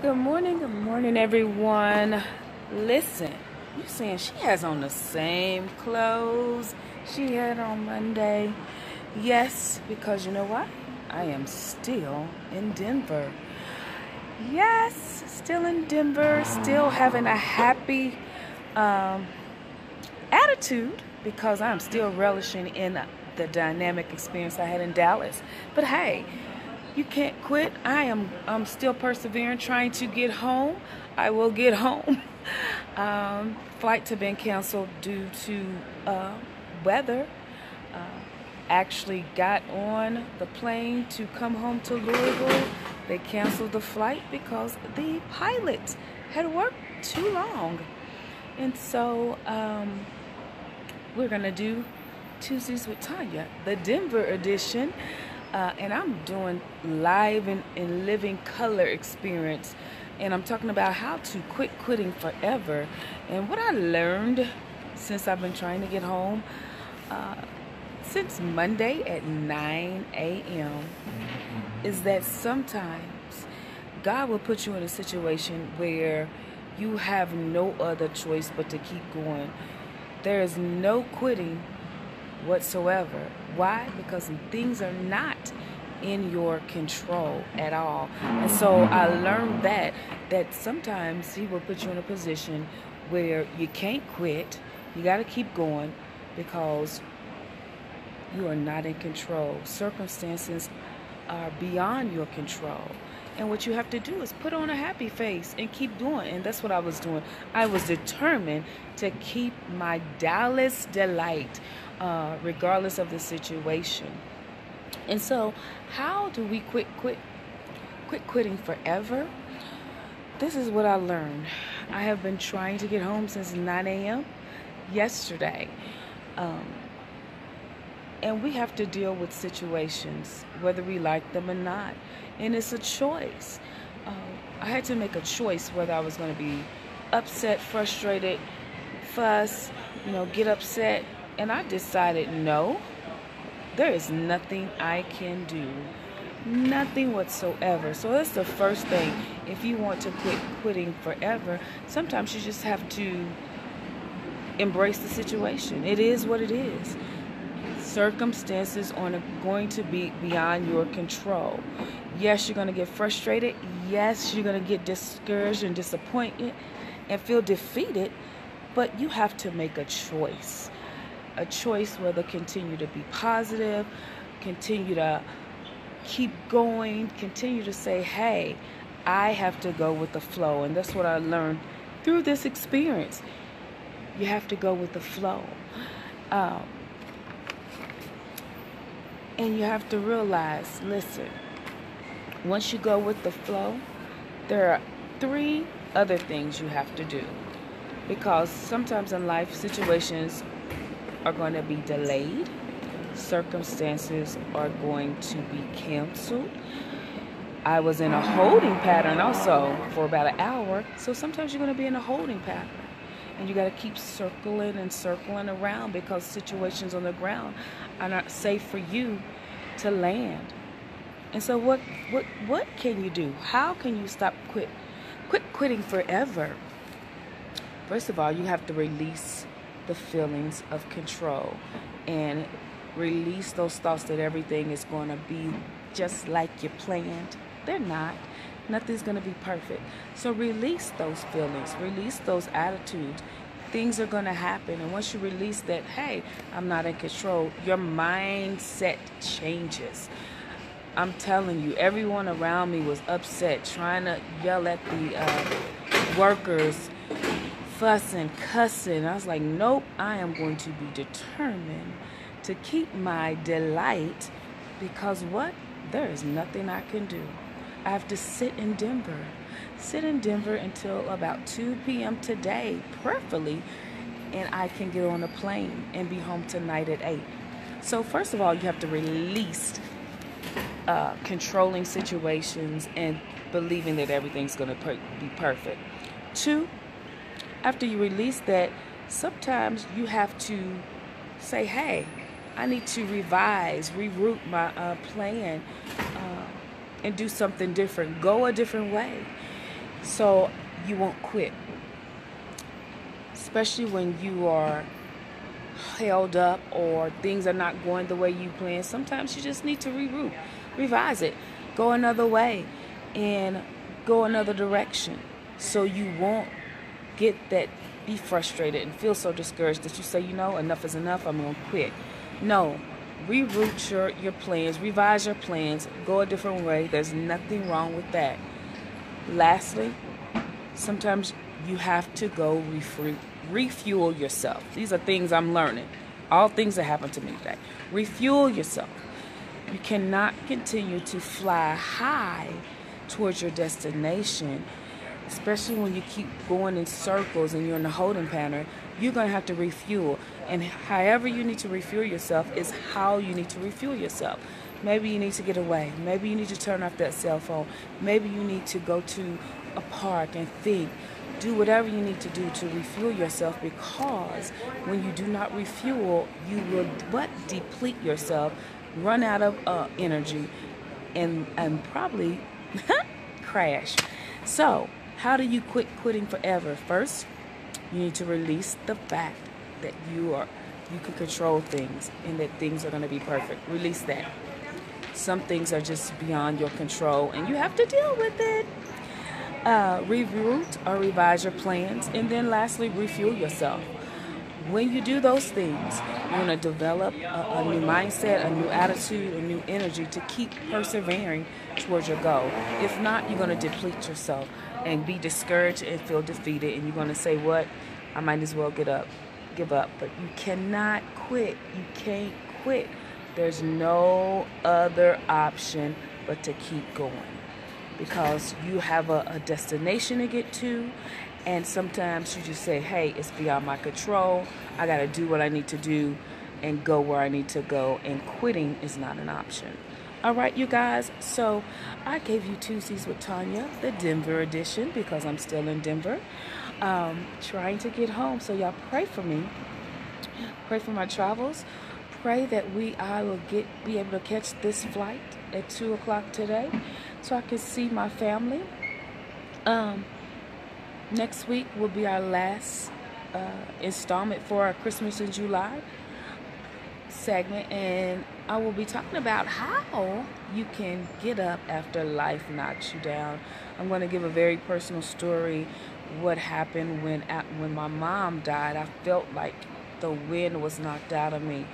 Good morning, good morning, everyone. Listen, you saying she has on the same clothes she had on Monday? Yes, because you know what? I am still in Denver. Yes, still in Denver, still having a happy um, attitude because I'm still relishing in the dynamic experience I had in Dallas. But hey, you can't quit. I am I'm still persevering, trying to get home. I will get home. um, flights have been canceled due to uh, weather. Uh, actually got on the plane to come home to Louisville. They canceled the flight because the pilot had worked too long. And so um, we're going to do Tuesdays with Tanya, the Denver edition. Uh, and I'm doing live and, and living color experience. And I'm talking about how to quit quitting forever. And what I learned since I've been trying to get home, uh, since Monday at 9 a.m., is that sometimes God will put you in a situation where you have no other choice but to keep going. There is no quitting whatsoever. Why? Because things are not in your control at all. And so I learned that that sometimes he will put you in a position where you can't quit. You got to keep going because you are not in control. Circumstances are beyond your control. And what you have to do is put on a happy face and keep doing. And that's what I was doing. I was determined to keep my Dallas delight uh, regardless of the situation. And so, how do we quit quit quit quitting forever? This is what I learned. I have been trying to get home since 9 a.m. yesterday. Um, and we have to deal with situations, whether we like them or not. And it's a choice. Um, I had to make a choice whether I was going to be upset, frustrated, fuss, you know, get upset, and I decided no, there is nothing I can do. Nothing whatsoever. So that's the first thing. If you want to quit quitting forever, sometimes you just have to embrace the situation. It is what it is. Circumstances are going to be beyond your control. Yes, you're going to get frustrated. Yes, you're going to get discouraged and disappointed and feel defeated. But you have to make a choice a choice whether continue to be positive, continue to keep going, continue to say, hey, I have to go with the flow. And that's what I learned through this experience. You have to go with the flow. Um, and you have to realize listen, once you go with the flow, there are three other things you have to do. Because sometimes in life, situations are going to be delayed, circumstances are going to be canceled. I was in a holding pattern also for about an hour, so sometimes you're going to be in a holding pattern. And you got to keep circling and circling around because situations on the ground are not safe for you to land. And so what what what can you do? How can you stop quit quit quitting forever? First of all, you have to release the feelings of control and release those thoughts that everything is going to be just like you planned. They're not. Nothing's going to be perfect. So release those feelings, release those attitudes. Things are going to happen. And once you release that, hey, I'm not in control, your mindset changes. I'm telling you, everyone around me was upset, trying to yell at the uh, workers fussing, cussing. I was like, nope, I am going to be determined to keep my delight because what? There is nothing I can do. I have to sit in Denver. Sit in Denver until about 2 p.m. today, preferably, and I can get on a plane and be home tonight at 8. So, first of all, you have to release uh, controlling situations and believing that everything's going to per- be perfect. Two, after you release that, sometimes you have to say, hey, I need to revise, reroute my uh, plan, and do something different. Go a different way. so you won't quit. Especially when you are held up or things are not going the way you plan. Sometimes you just need to reroute, revise it, go another way, and go another direction so you won't get that be frustrated and feel so discouraged that you say, you know, enough is enough, I'm going to quit. No, reroute your, your plans, revise your plans, go a different way. There's nothing wrong with that. Lastly, sometimes you have to go refuel yourself. These are things I'm learning. All things that happen to me today. Refuel yourself. You cannot continue to fly high towards your destination especially when you keep going in circles and you're in a holding pattern, you're going to have to refuel. And however you need to refuel yourself is how you need to refuel yourself. Maybe you need to get away. Maybe you need to turn off that cell phone. Maybe you need to go to a park and think. Do whatever you need to do to refuel yourself because when you do not refuel, you will what deplete yourself, run out of uh, energy, and and probably crash. So how do you quit quitting forever? First, you need to release the fact that you are you can control things and that things are going to be perfect. Release that. Some things are just beyond your control and you have to deal with it. Uh, reroute or revise your plans, and then lastly, refuel yourself. When you do those things, you're going to develop a, a new mindset, a new attitude, a new energy to keep persevering towards your goal. If not, you're going to deplete yourself and be discouraged and feel defeated and you're going to say what? I might as well get up give up. But you cannot quit. You can't quit. There's no other option but to keep going because you have a, a destination to get to and sometimes you just say hey it's beyond my control. I got to do what i need to do and go where i need to go and quitting is not an option all right, you guys. So I gave you Tuesdays with Tanya, the Denver edition, because I'm still in Denver, um, trying to get home. So y'all pray for me. Pray for my travels. Pray that we I will get be able to catch this flight at two o'clock today, so I can see my family. Um, next week will be our last uh, installment for our Christmas in July segment, and I will be talking about how you can get up after life knocks you down. I'm going to give a very personal story. What happened when when my mom died? I felt like the wind was knocked out of me,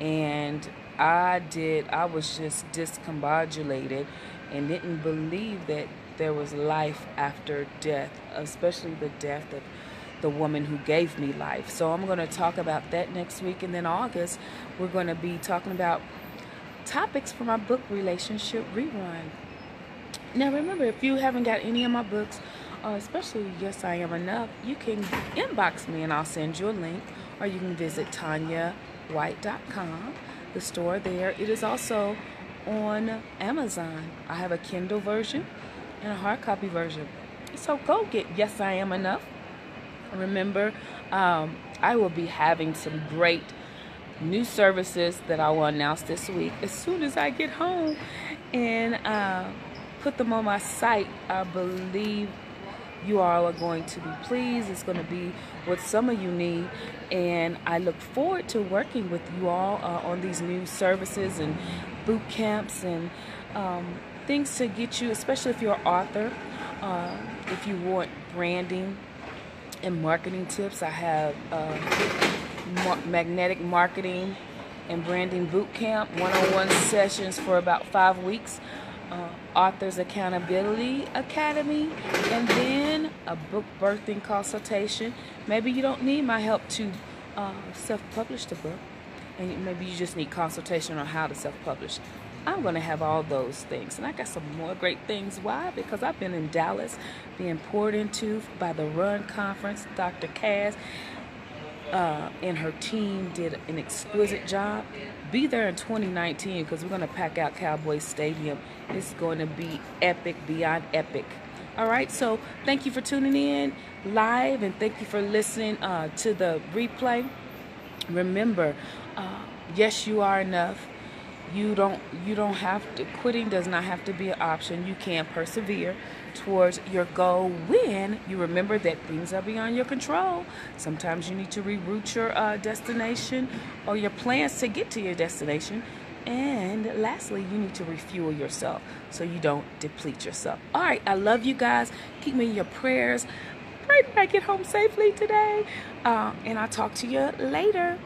and I did. I was just discombobulated and didn't believe that there was life after death, especially the death of the woman who gave me life. So I'm going to talk about that next week. And then August, we're going to be talking about topics for my book Relationship Rerun. Now, remember, if you haven't got any of my books, uh, especially Yes I Am Enough, you can inbox me and I'll send you a link. Or you can visit TanyaWhite.com, the store there. It is also on Amazon. I have a Kindle version and a hard copy version. So go get Yes I Am Enough Remember, um, I will be having some great new services that I will announce this week as soon as I get home and uh, put them on my site. I believe you all are going to be pleased. It's going to be what some of you need. And I look forward to working with you all uh, on these new services and boot camps and um, things to get you, especially if you're an author, uh, if you want branding and marketing tips. I have uh, magnetic marketing and branding boot camp, one-on-one sessions for about five weeks, uh, authors accountability academy, and then a book birthing consultation. Maybe you don't need my help to uh, self-publish the book, and maybe you just need consultation on how to self-publish. I'm going to have all those things. And I got some more great things. Why? Because I've been in Dallas being poured into by the Run Conference. Dr. Cass uh, and her team did an exquisite job. Be there in 2019 because we're going to pack out Cowboy Stadium. It's going to be epic, beyond epic. All right, so thank you for tuning in live and thank you for listening uh, to the replay. Remember, uh, yes, you are enough You don't you don't have to quitting does not have to be an option. You can persevere towards your goal when you remember that things are beyond your control. Sometimes you need to reroute your uh, destination or your plans to get to your destination. And lastly, you need to refuel yourself so you don't deplete yourself. All right, I love you guys. Keep me in your prayers. Pray that I get home safely today. Uh, and I'll talk to you later.